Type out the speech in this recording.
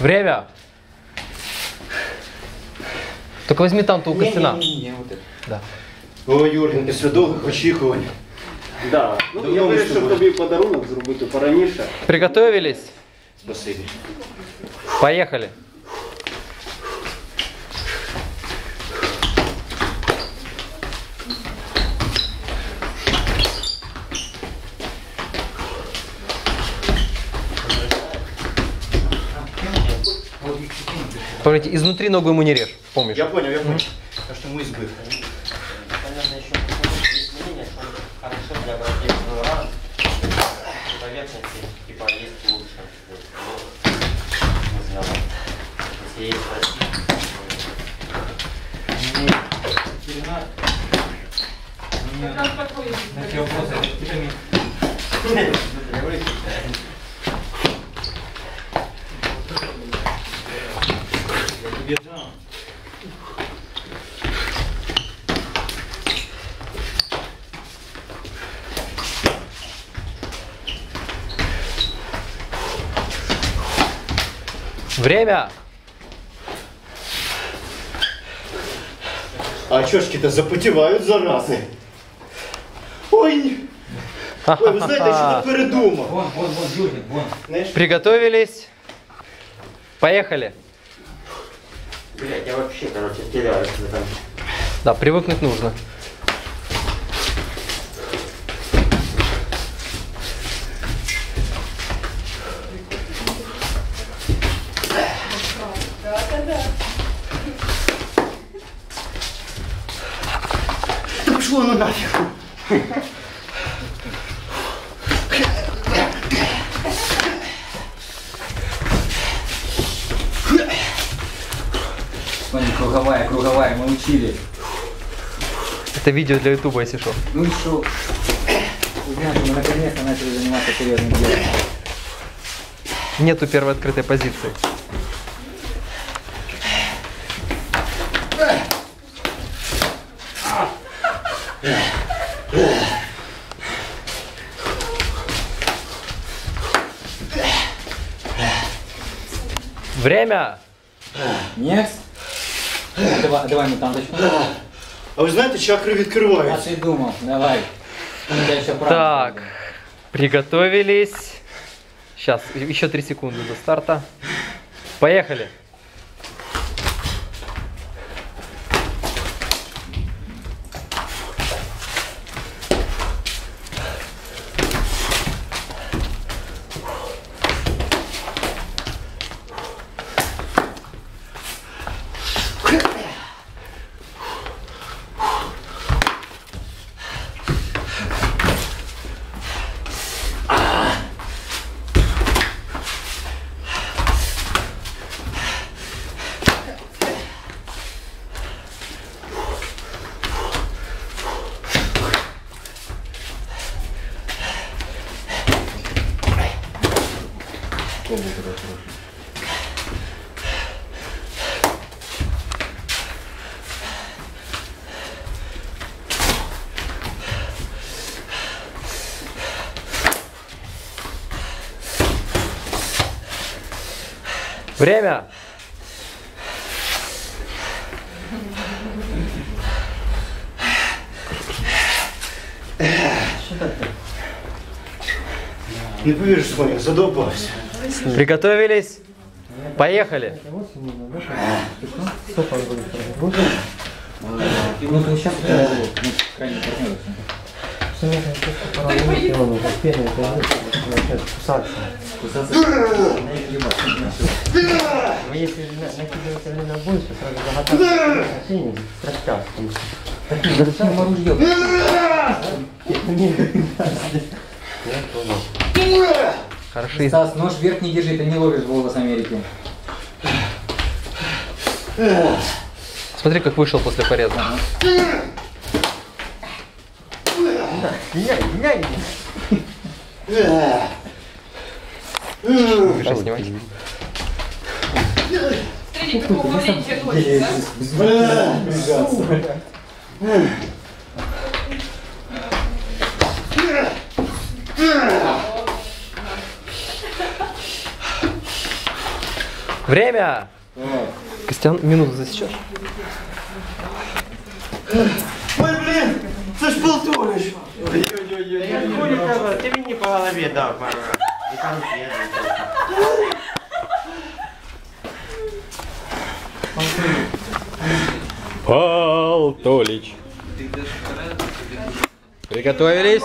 Время. Только возьми там ту костяна. Ні-ні-ні, от це. Да. О, Юрген, після довгих очікувань. Да. Ну, Давно я ми з вирішив тобою. тобі подарунок зробити пораніше. Приготовились? Спасибі. Поехали. Смотрите, изнутри ногу ему не режь, помнишь? Я понял, я понял. А що ми збив. Понятно, еще какое-то изменение, что хорошо для врожденного ран. Поверхности, типа, есть лучше. То есть, не знаю. Если есть прости. Время. А чошки-то запотівають зарази. Ой, ой, ви знаєте, що не передумав. Вон, вон, вон, Юрген, вон. Знаєш, Приготовились. Поехали. Блять, я вообще, короче, теряюсь в этом. Да, привыкнуть нужно. та пішло воно Смотри, круговая, круговая, мы учили. Это видео для ютуба, если что. Ну и что? Ребята, мы наконец-то начали заниматься серьезным делом. Нету первой открытой позиции. Время. Нет? Давай, давай мутанточку. А ви знаєте, чакри А відкриваються. ты думал, давай. Тебя еще право. Так, приготовились. Сейчас, еще три секунды до старта. Поехали. Время. Не повіриш, Соня, задовбався. Приготовились. Поехали. Ну, ну, если Хорошо. Стас, нож вверх не держи, ты не ловишь голос Америки. Смотри, как вышел после пореза. Снимать. Смотрите, какого маленького хочется. Время! Костян, минуту засечешь? Ой, блін, це ж полториш. Ты мне по голове дал пару раз. Пал Толич. Приготовились?